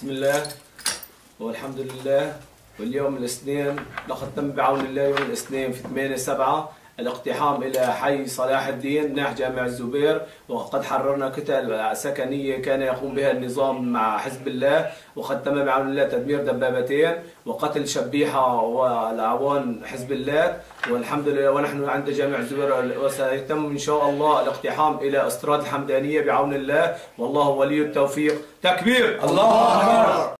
بسم الله والحمد لله. واليوم الاثنين لقد تم بعون الله يوم الاثنين في 8 7 الاقتحام إلى حي صلاح الدين ناحيه جامع الزبير. وقد حررنا كتل سكنيه كان يقوم بها النظام مع حزب الله وقد تم بعون الله تدمير دبابتين وقتل شبيحة والاعوان حزب الله. والحمد لله ونحن عند جامع الزبير وسيتم إن شاء الله الاقتحام إلى استراد الحمدانية بعون الله. والله ولي التوفيق. تكبير. الله أكبر.